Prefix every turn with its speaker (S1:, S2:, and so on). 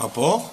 S1: அப்போது